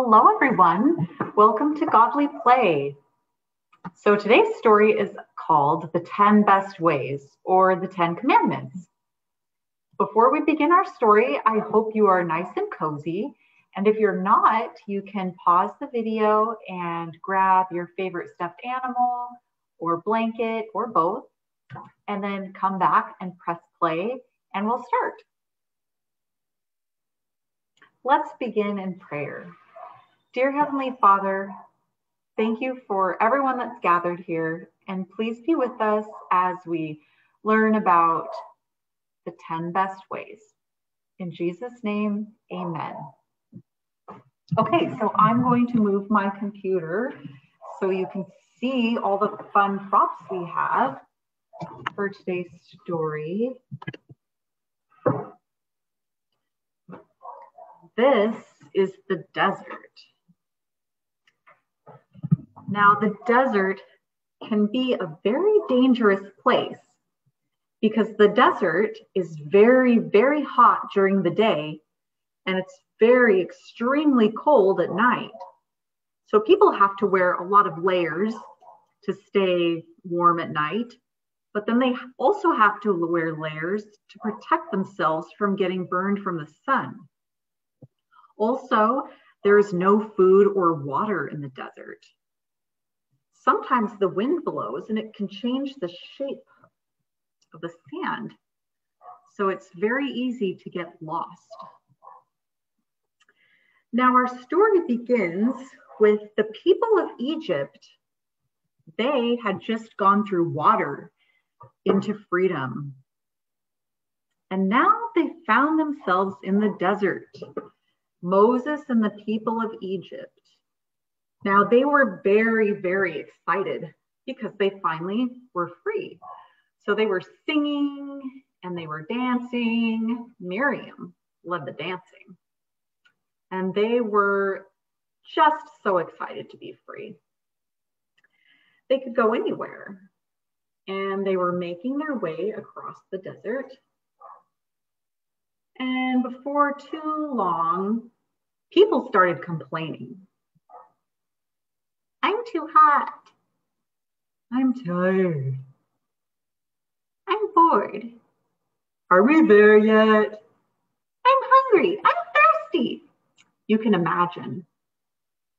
Hello, everyone. Welcome to Godly Play. So today's story is called The 10 Best Ways or The 10 Commandments. Before we begin our story, I hope you are nice and cozy. And if you're not, you can pause the video and grab your favorite stuffed animal or blanket or both, and then come back and press play and we'll start. Let's begin in prayer. Dear Heavenly Father, thank you for everyone that's gathered here, and please be with us as we learn about the 10 best ways. In Jesus' name, amen. Okay, so I'm going to move my computer so you can see all the fun props we have for today's story. This is the desert. Now, the desert can be a very dangerous place because the desert is very, very hot during the day and it's very extremely cold at night. So people have to wear a lot of layers to stay warm at night, but then they also have to wear layers to protect themselves from getting burned from the sun. Also, there is no food or water in the desert sometimes the wind blows and it can change the shape of the sand. So it's very easy to get lost. Now, our story begins with the people of Egypt. They had just gone through water into freedom. And now they found themselves in the desert. Moses and the people of Egypt now, they were very, very excited because they finally were free. So they were singing and they were dancing. Miriam led the dancing. And they were just so excited to be free. They could go anywhere. And they were making their way across the desert. And before too long, people started complaining too hot. I'm tired. I'm bored. Are we there yet? I'm hungry. I'm thirsty. You can imagine.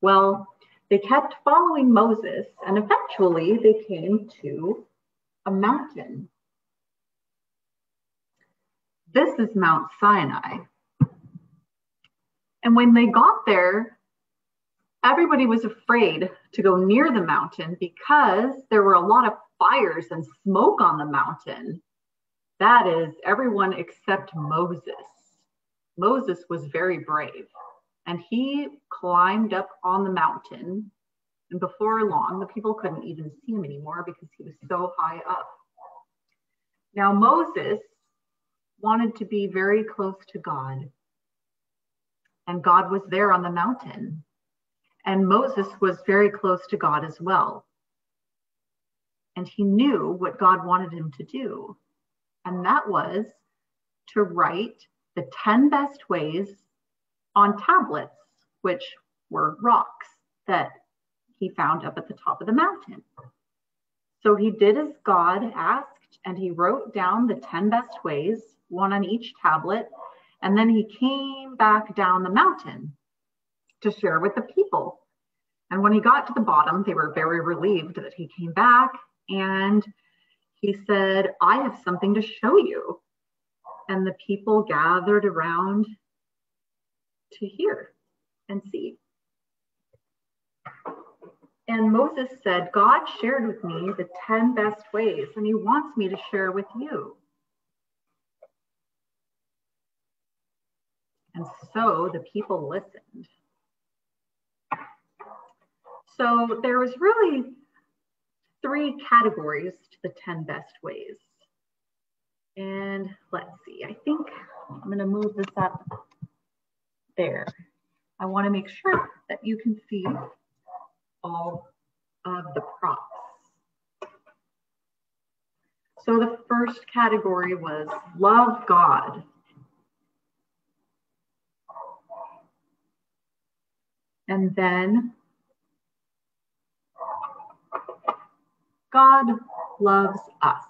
Well, they kept following Moses and eventually they came to a mountain. This is Mount Sinai. And when they got there, everybody was afraid to go near the mountain because there were a lot of fires and smoke on the mountain. That is everyone except Moses. Moses was very brave and he climbed up on the mountain. And before long, the people couldn't even see him anymore because he was so high up. Now, Moses wanted to be very close to God, and God was there on the mountain. And Moses was very close to God as well. And he knew what God wanted him to do. And that was to write the 10 best ways on tablets, which were rocks that he found up at the top of the mountain. So he did as God asked, and he wrote down the 10 best ways, one on each tablet. And then he came back down the mountain to share with the people. And when he got to the bottom, they were very relieved that he came back and he said, I have something to show you. And the people gathered around to hear and see. And Moses said, God shared with me the 10 best ways, and he wants me to share with you. And so the people listened. So there was really three categories to the 10 best ways. And let's see, I think I'm gonna move this up there. I wanna make sure that you can see all of the props. So the first category was love God. And then God loves us.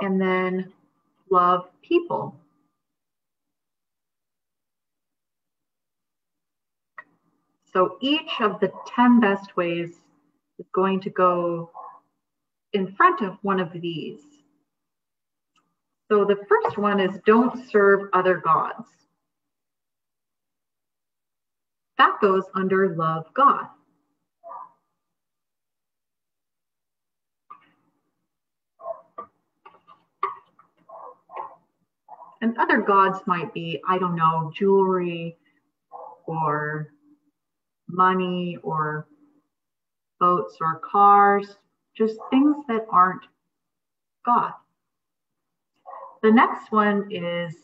And then love people. So each of the 10 best ways is going to go in front of one of these. So the first one is don't serve other gods. That goes under love God. And other gods might be, I don't know, jewelry or money or boats or cars, just things that aren't God. The next one is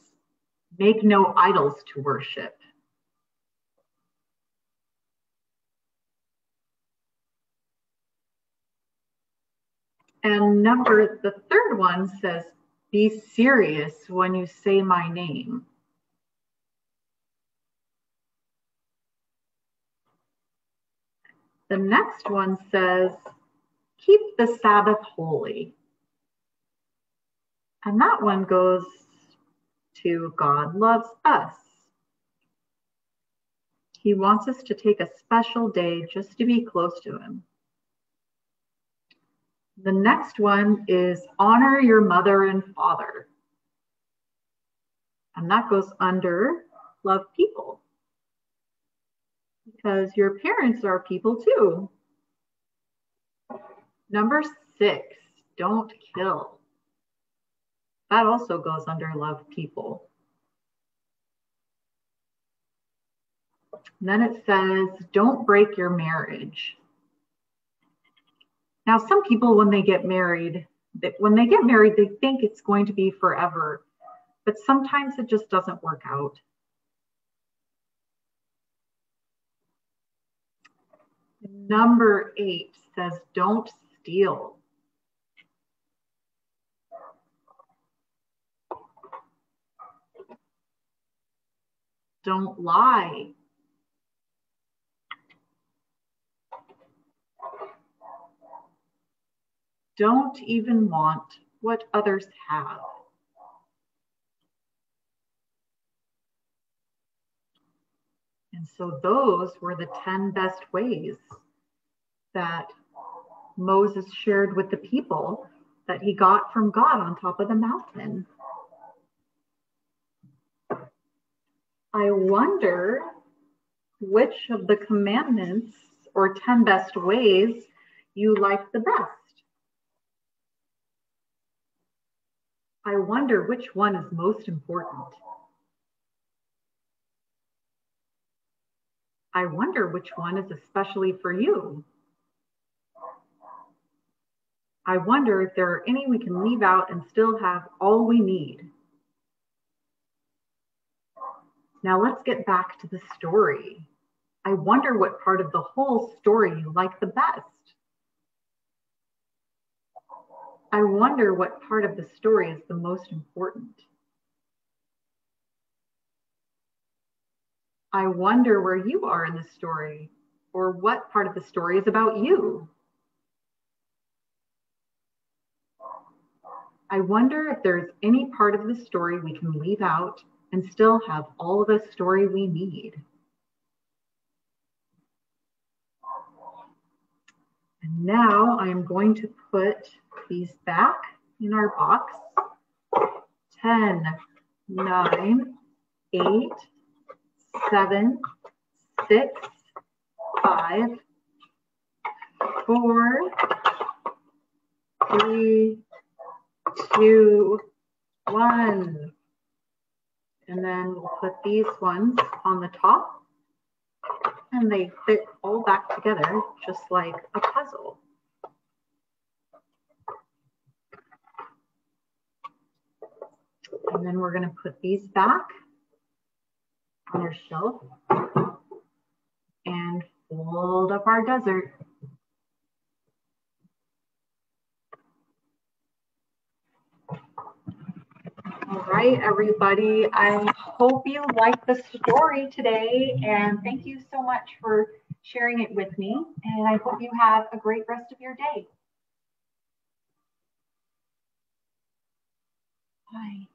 make no idols to worship. And number, the third one says, be serious when you say my name. The next one says, keep the Sabbath holy. And that one goes to God loves us. He wants us to take a special day just to be close to Him. The next one is honor your mother and father. And that goes under love people because your parents are people too. Number six, don't kill. That also goes under love people. And then it says, don't break your marriage. Now, some people, when they get married, when they get married, they think it's going to be forever, but sometimes it just doesn't work out. Number eight says, don't steal. Don't lie. Don't even want what others have. And so those were the 10 best ways that Moses shared with the people that he got from God on top of the mountain. I wonder which of the commandments or 10 best ways you like the best. I wonder which one is most important. I wonder which one is especially for you. I wonder if there are any we can leave out and still have all we need. Now let's get back to the story. I wonder what part of the whole story you like the best. I wonder what part of the story is the most important. I wonder where you are in the story or what part of the story is about you. I wonder if there's any part of the story we can leave out and still have all of the story we need. And now I'm going to put these back in our box. 10, 9, 8, 7, 6, 5, 4, 3, 2, 1. And then we'll put these ones on the top and they fit all back together just like a puzzle. And then we're going to put these back on our shelf and fold up our desert. All right, everybody. I hope you liked the story today and thank you so much for sharing it with me. And I hope you have a great rest of your day. Bye.